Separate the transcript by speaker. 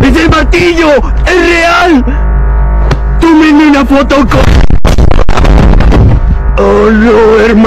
Speaker 1: ¡Es el martillo! ¡Es real! ¡Tómenme una foto con... ¡Oh no, hermano!